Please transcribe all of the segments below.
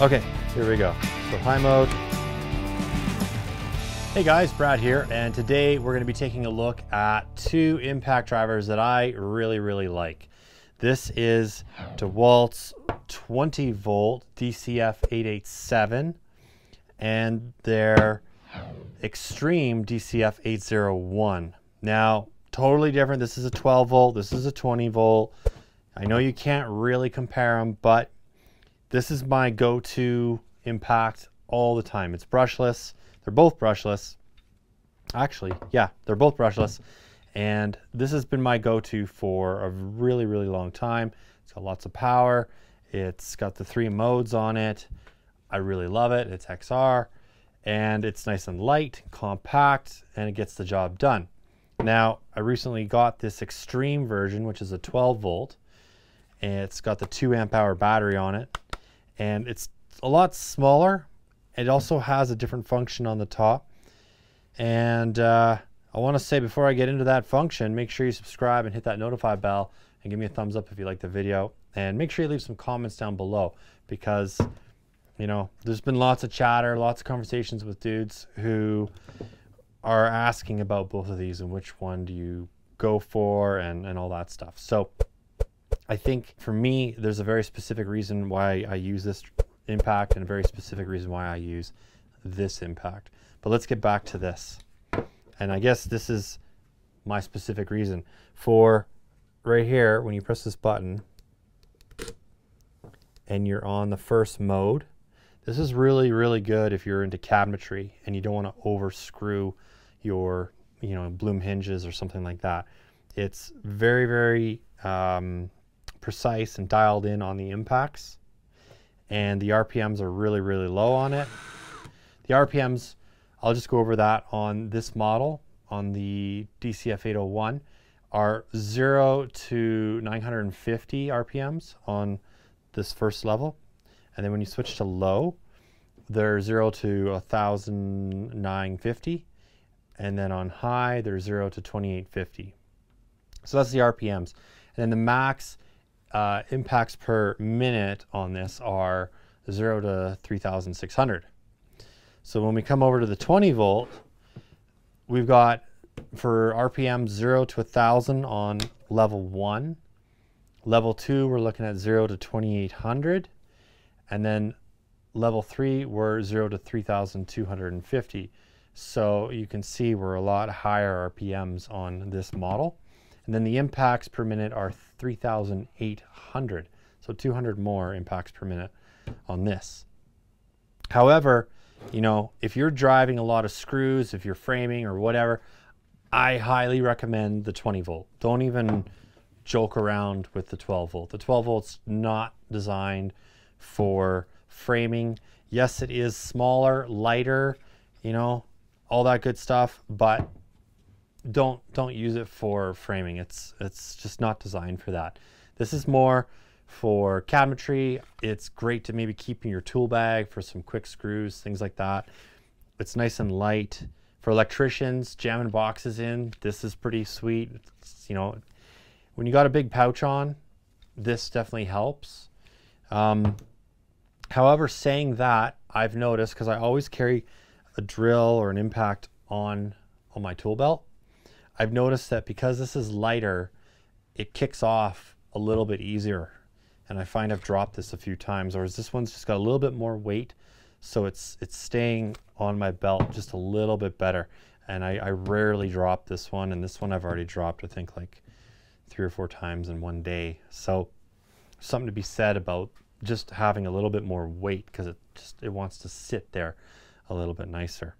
Okay, here we go. So high mode. Hey guys, Brad here, and today we're going to be taking a look at two impact drivers that I really, really like. This is DeWalt's 20 volt DCF 887 and their Extreme DCF 801. Now, totally different. This is a 12 volt, this is a 20 volt. I know you can't really compare them, but this is my go-to impact all the time. It's brushless. They're both brushless. Actually, yeah, they're both brushless. And this has been my go-to for a really, really long time. It's got lots of power. It's got the three modes on it. I really love it. It's XR and it's nice and light, compact, and it gets the job done. Now, I recently got this extreme version, which is a 12 volt, and it's got the 2 amp hour battery on it, and it's a lot smaller. It also has a different function on the top. And uh, I want to say before I get into that function, make sure you subscribe and hit that notify bell and give me a thumbs up if you like the video. And make sure you leave some comments down below because you know, there's been lots of chatter, lots of conversations with dudes who are asking about both of these and which one do you go for and, and all that stuff. So I think for me, there's a very specific reason why I use this impact and a very specific reason why I use this impact. But let's get back to this. And I guess this is my specific reason. For right here, when you press this button and you're on the first mode, this is really, really good if you're into cabinetry and you don't want to over screw your, you know, Blum hinges or something like that. It's very, very um, precise and dialed in on the impacts. And the RPMs are really, really low on it. The RPMs, I'll just go over that on this model, on the DCF 801, are 0 to 950 RPMs on this first level. And then when you switch to low, they're 0 to 1,950. And then on high, they're 0 to 2850. So that's the RPMs. And then the max uh, impacts per minute on this are 0 to 3,600. So when we come over to the 20 volt, we've got for RPM 0 to 1,000 on level 1. Level 2, we're looking at 0 to 2,800. And then level 3, we're 0 to 3,250. So you can see we're a lot higher RPMs on this model. And then the impacts per minute are 3,800. So 200 more impacts per minute on this. However, you know, if you're driving a lot of screws, if you're framing or whatever, I highly recommend the 20 volt. Don't even joke around with the 12 volt. The 12 volt's not designed for framing. Yes, it is smaller, lighter, you know, all that good stuff, but don't don't use it for framing. It's it's just not designed for that. This is more for cabinetry. It's great to maybe keep in your tool bag for some quick screws, things like that. It's nice and light. For electricians, jamming boxes in, this is pretty sweet. It's, you know, when you got a big pouch on, this definitely helps. Um, however, saying that, I've noticed because I always carry a drill or an impact on on my tool belt. I've noticed that because this is lighter, it kicks off a little bit easier. And I find I've dropped this a few times, or this one's just got a little bit more weight, so it's it's staying on my belt just a little bit better. And I, I rarely drop this one, and this one I've already dropped, I think, like three or four times in one day. So something to be said about just having a little bit more weight because it just it wants to sit there a little bit nicer.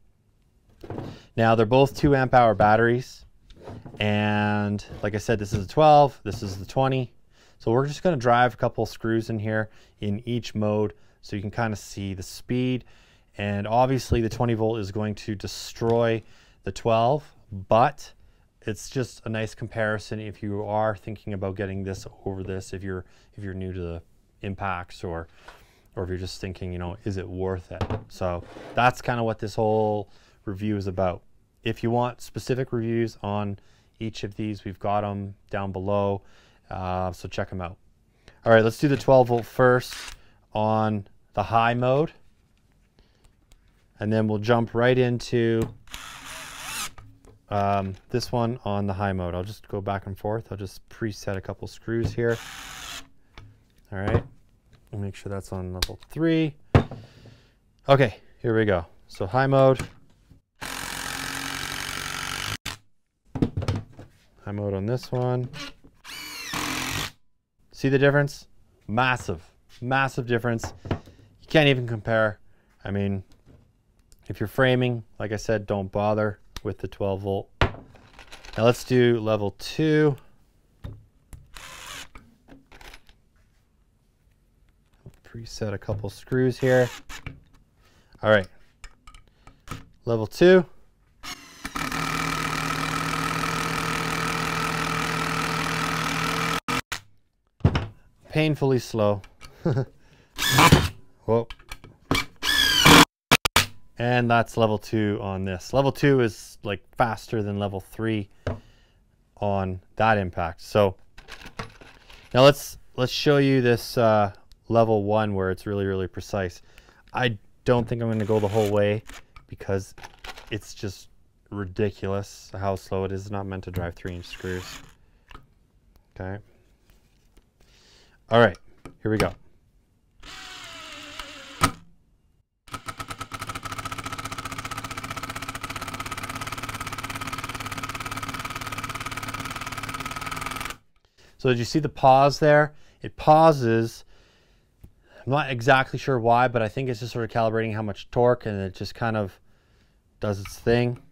Now they're both two amp hour batteries. And like I said, this is a 12, this is the 20. So we're just gonna drive a couple screws in here in each mode so you can kind of see the speed. And obviously the 20 volt is going to destroy the 12, but it's just a nice comparison if you are thinking about getting this over this, if you're if you're new to the impacts or or if you're just thinking, you know, is it worth it? So that's kind of what this whole review is about. If you want specific reviews on each of these, we've got them down below. Uh, so check them out. All right, let's do the 12 volt first on the high mode. And then we'll jump right into um, this one on the high mode. I'll just go back and forth. I'll just preset a couple screws here. All right, make sure that's on level three. Okay, here we go. So high mode. Mode on this one. See the difference? Massive, massive difference. You can't even compare. I mean, if you're framing, like I said, don't bother with the 12 volt. Now let's do level two. Preset a couple screws here. All right, level two. Painfully slow. Whoa. And that's level two on this. Level two is like faster than level three on that impact. So now let's let's show you this uh, level one where it's really, really precise. I don't think I'm going to go the whole way because it's just ridiculous how slow it is. It's not meant to drive three inch screws. Okay. All right, here we go. So did you see the pause there? It pauses. I'm not exactly sure why, but I think it's just sort of calibrating how much torque and it just kind of does its thing.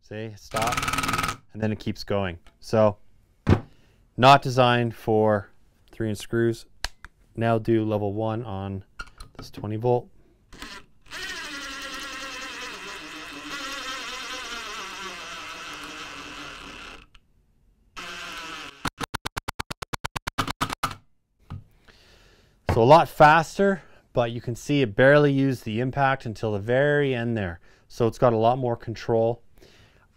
See, stop, and then it keeps going. So not designed for three inch screws. Now do level one on this 20 volt. So a lot faster, but you can see it barely used the impact until the very end there. So it's got a lot more control.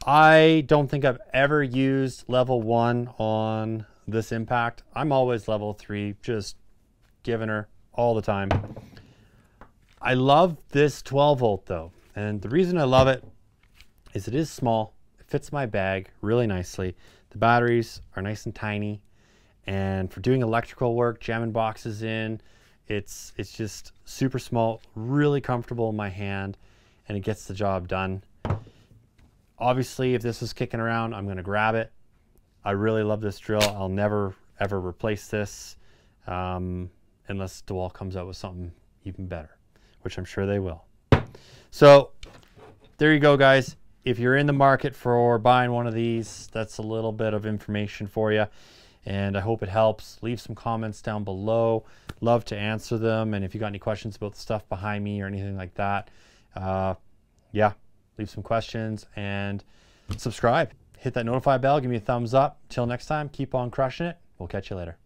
I don't think I've ever used level one on this impact. I'm always level three, just giving her all the time. I love this 12 volt though. And the reason I love it is it is small. It fits my bag really nicely. The batteries are nice and tiny. And for doing electrical work, jamming boxes in, it's, it's just super small, really comfortable in my hand, and it gets the job done. Obviously, if this is kicking around, I'm gonna grab it. I really love this drill. I'll never, ever replace this um, unless DeWalt comes out with something even better, which I'm sure they will. So there you go, guys. If you're in the market for buying one of these, that's a little bit of information for you and I hope it helps. Leave some comments down below. Love to answer them. And if you got any questions about the stuff behind me or anything like that, uh, yeah, leave some questions and subscribe. Hit that notify bell. Give me a thumbs up. Till next time, keep on crushing it. We'll catch you later.